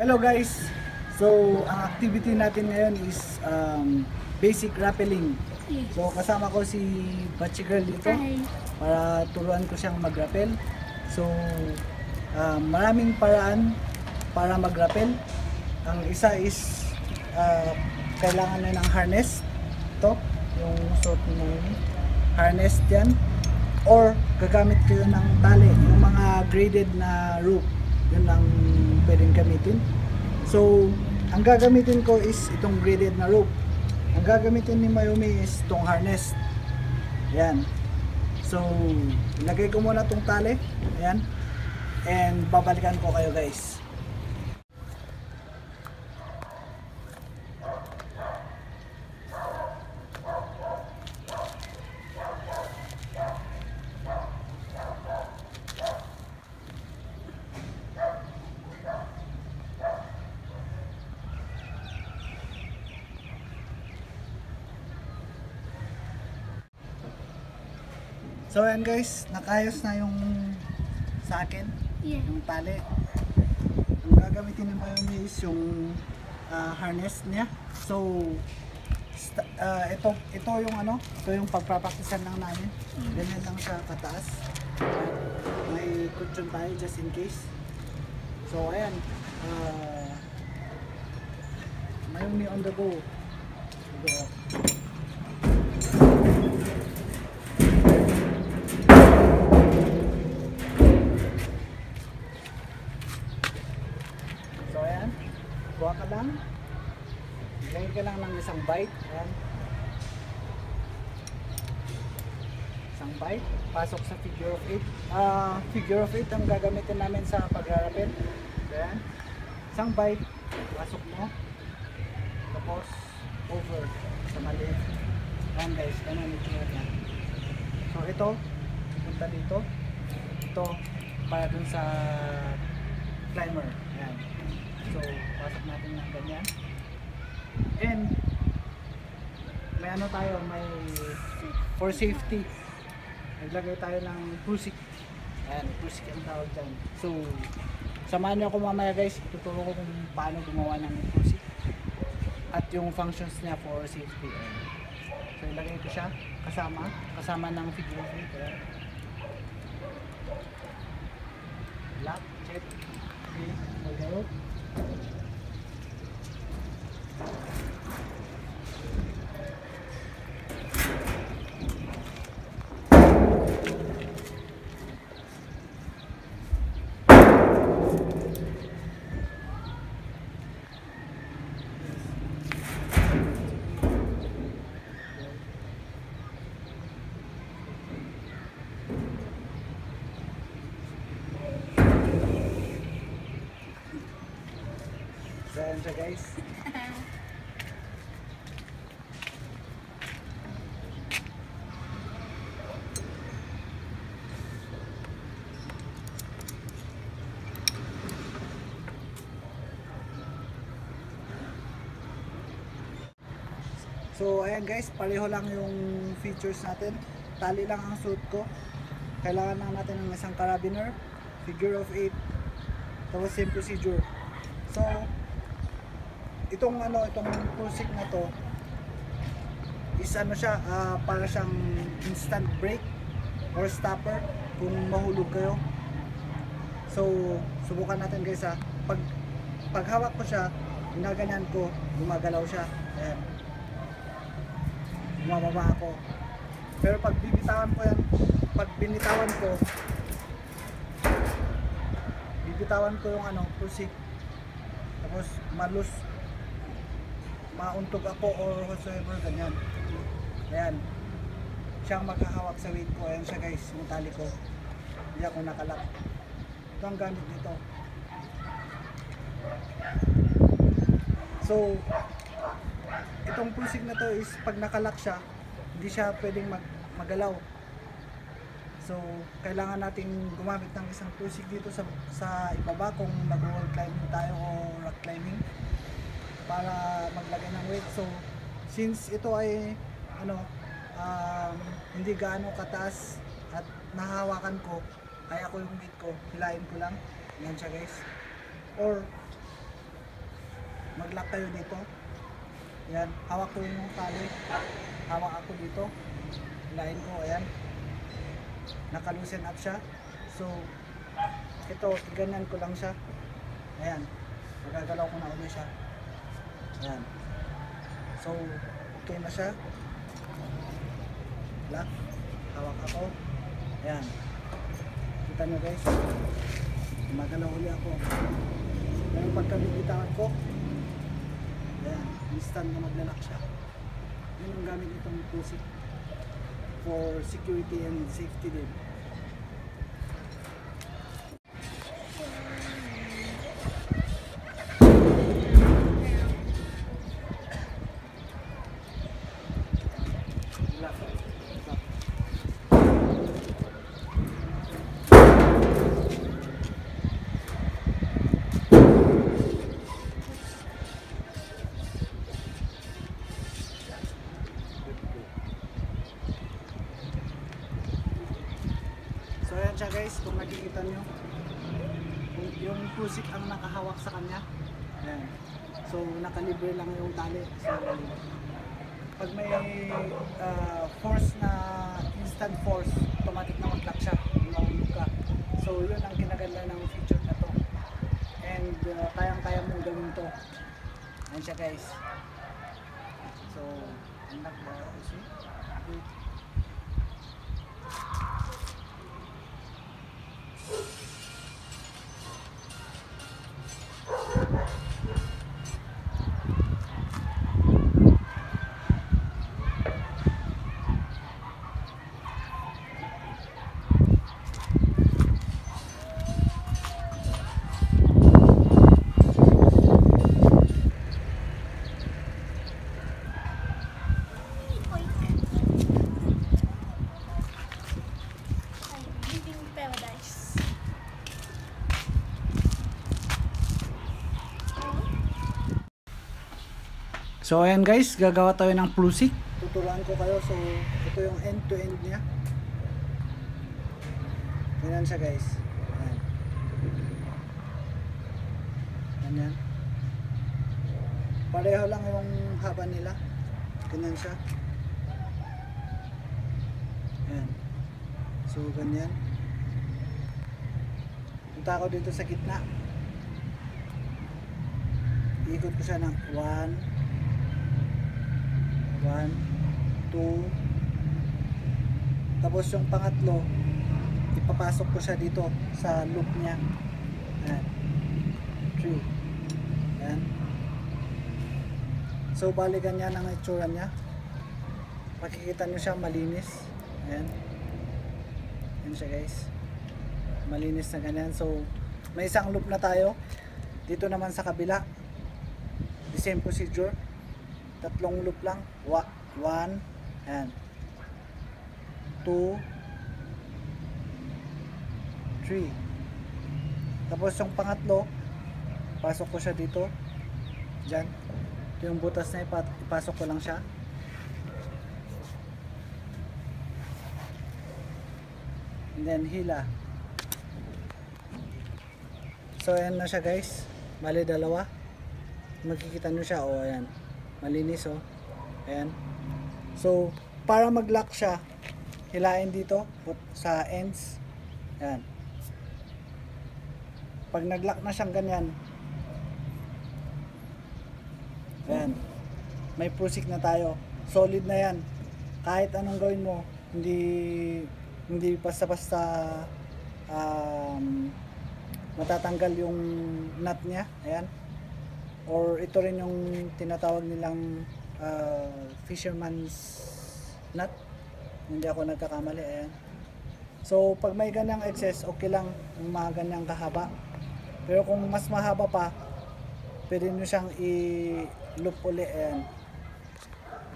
Hello guys! So, ang activity natin ngayon is um, basic rappelling. So, kasama ko si Bachi Girl dito para turuan ko siyang mag-rappel. So, um, maraming paraan para mag-rappel. Ang isa is uh, kailangan na ng harness. Ito, yung suot mo. Harness yan. Or gagamit kayo ng tali, yung mga graded na rope. Yun ang pwedeng gamitin. So, ang gagamitin ko is itong graded na rope. Ang gagamitin ni Mayumi is itong harness. Yan. So, ilagay ko muna itong tali. Ayan. And babalikan ko kayo guys. So ayan guys, nakayos na yung sa akin, Yeah. yung tali. Ang gagamitin ng Mayumi is yung ah, harness niya. So, ah, ito, ito yung ano, ito yung pagpapaktisan lang namin. Ganyan lang siya kataas. May cushion tayo just in case. So ayan, ah, Mayumi on the go. Go. So ayan, kuha ka lang. Ilagay ka lang ng isang bite. Ayan. Isang bite. Pasok sa figure of 8. Ah, figure of 8 ang gagamitin namin sa pagrarapin. Ayan. Isang bite. Pasok mo. Tapos over sa maliit. Ayan guys, ganun itsura niya. So ito, punta dito. Ito, para dun sa climber. Ayan. So, pasok natin ng ganyan. And, may ano tayo, may for safety. Naglagay tayo ng pusik. Ayan, pusik ang tawag dyan. So, samahan niyo ako mamaya guys. Tuturo ko kung paano gumawa ng pusik. At yung functions niya for safety. Ayan. So, ilagay ko siya kasama. Kasama ng figure of eight. Lock, check. Okay, magayot. Ayan siya guys. So ayan guys, pareho lang yung features natin. Tali lang ang suit ko. Kailangan lang natin ng isang carabiner, figure of 8, tapos same procedure. So, itong ano, itong pusik na to is ano siya, ah, para siyang instant brake or stopper kung mahulog kayo. So, subukan natin guys ha. Pag paghawak ko siya, ginaganyan ko, gumagalaw siya. Ayan. Bumababa ako. Pero pag bibitawan ko yan, pag binitawan ko, bibitawan ko yung ano, pusik. Tapos malus, mauntog ako or whatsoever, ganyan. Ayan. Siya ang maghahawak sa weight ko. Ayan siya guys, yung tali ko. Hindi ako nakalak. Ito ang gamit nito. So, itong pusik na to is pag nakalak siya, hindi siya pwedeng mag magalaw. So, kailangan nating gumamit ng isang pusik dito sa sa ibaba kung nag-wall climbing tayo o rock climbing para maglagay ng weight. So, since ito ay ano um, hindi gaano kataas at nahawakan ko, kaya ko yung weight ko, hilain ko lang. Yan siya guys. Or mag-lock kayo dito. Ayan, hawak ko yung tali. Hawak ako dito. Hilahin ko, ayan. Naka-loosen up siya. So, ito, ganyan ko lang siya. Ayan. Magagalaw ko na ulit siya. Ayan. So, okay na siya. Lock. Hawak ako. Ayan. Kita nyo guys. Magalaw ulit ako. Pero pagkabibitawan ko, ayan, instant na maglalak siya. Yun ang gamit itong pusik for security and safety din. Guys, kung nakikita nyo yung pusik ang nakahawak sa kanya. Ayan. so nakalibre lang yung tali. So pag may ah, force na instant force automatic na mag-lock siya mahulog ka. So yun ang kinaganda ng feature na to. And ah, kayang kaya mong gawin to. Ayan siya guys. So ba ako see? So ayan guys, gagawa tayo ng plusik. Tuturuan ko kayo. So ito yung end to end niya. Ganyan siya guys. Ayan. Ganyan. Pareho lang yung haba nila. Ganyan siya. Ayan. So ganyan. Punta ako dito sa gitna. Ikot ko siya ng 1 1, 2 tapos yung pangatlo ipapasok ko siya dito sa loop niya. Ayan. 3 ayan. So bali ganyan ang itsura niya. Makikita nyo siya malinis. Ayan. Ayan siya guys. Malinis na ganyan. So may isang loop na tayo. Dito naman sa kabila. The same procedure tatlong loop lang. Wa, one and two three. Tapos yung pangatlo pasok ko siya dito. Dyan yung butas na ipa, ipasok ko lang siya. And then hila. So ayan na siya guys. Bali dalawa. Makikita nyo siya. O ayan malinis oh. Ayan. So para mag lock siya hilain dito sa ends. Ayan. Pag nag lock na siyang ganyan ayan. May pusik na tayo. Solid na yan. Kahit anong gawin mo hindi hindi basta basta um, matatanggal yung nut niya. Ayan or ito rin yung tinatawag nilang uh, fisherman's nut hindi ako nagkakamali ayan. So pag may ganyang excess okay lang. Yung mga ganyang kahaba. Pero kung mas mahaba pa pwede nyo siyang i-loop uli ayan.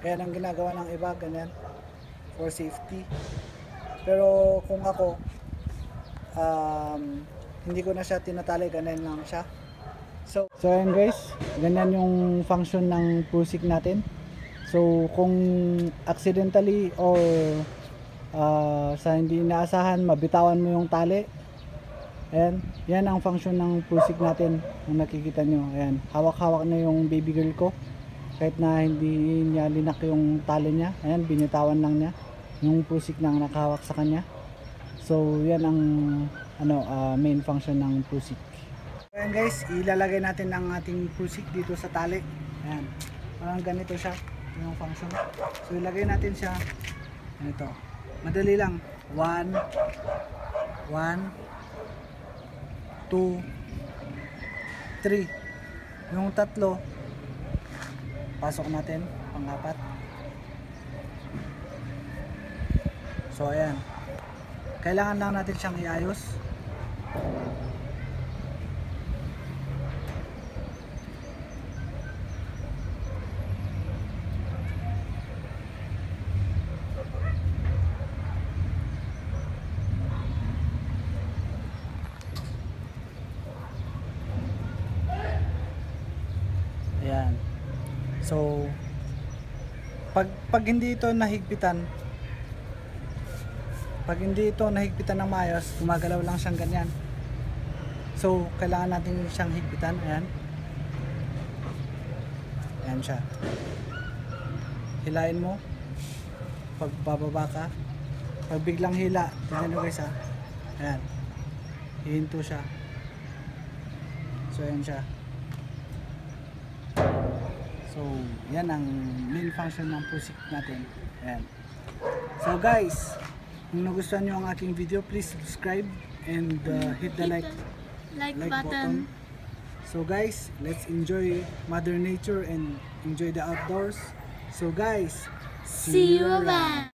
Kaya ang ginagawa ng iba ganyan. For safety. Pero kung ako um, hindi ko na siya tinatali ganyan lang siya So, so ayan guys, ganyan yung function ng pusik natin. So, kung accidentally or ah, sa hindi inaasahan, mabitawan mo yung tali, Ayan, yan ang function ng pusik natin kung nakikita nyo. Ayan, hawak-hawak na yung baby girl ko. Kahit na hindi niya linak yung tali niya. Ayan, binitawan lang niya yung pusik na nakahawak sa kanya. So, yan ang ano, ah, main function ng pusik. Ayan guys, ilalagay natin ang ating pusik dito sa tali. Ayan, parang ganito siya yung function. So, ilagay natin siya ganito. Madali lang. 1 1 2 3 yung tatlo pasok natin pang-apat so ayan kailangan lang natin siyang iayos Ayan. So, pag, pag hindi ito nahigpitan, pag hindi ito nahigpitan ng maayos, gumagalaw lang siyang ganyan. So, kailangan natin siyang higpitan. Ayan. Ayan siya. Hilain mo. Pag bababa ka. Pag biglang hila, tingnan nyo guys ha. Ayan. Hihinto siya. So, ayan siya. So, yan ang main function ng pusik natin. Ayan. So guys, kung nagustuhan nyo ang aking video, please subscribe and uh, hit the like, like, like button. button. So guys, let's enjoy Mother Nature and enjoy the outdoors. So guys, See you around.